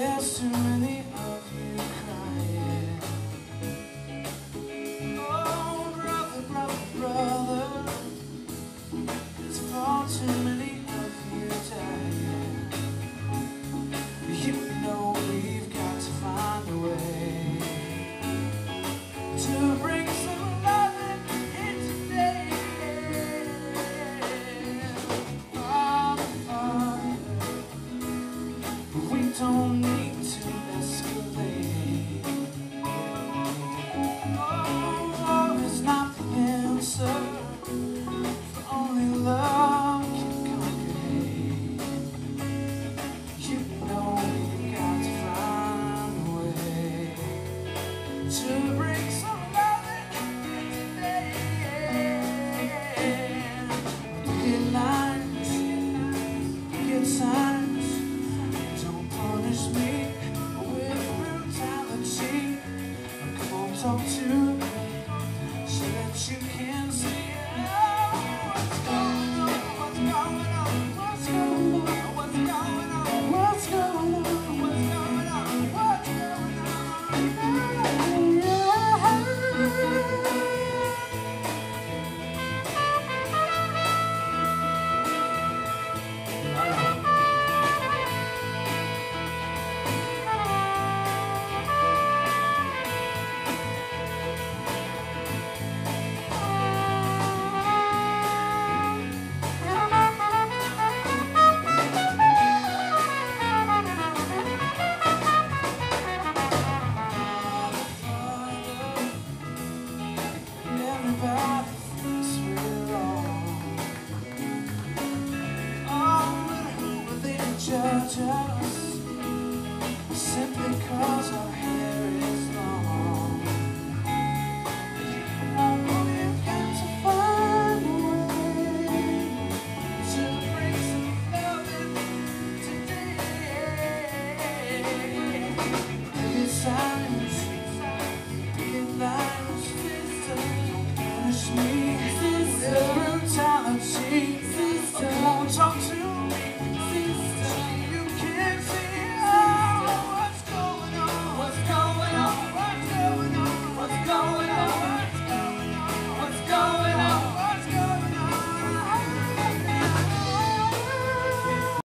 There's too many talk to judge us simply cause our hair